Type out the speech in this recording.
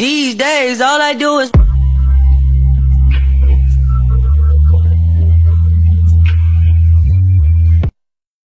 These days, all I do is